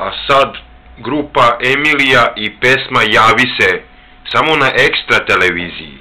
a sad grupa Emilija i pesma Javi se samo na ekstra televiziji.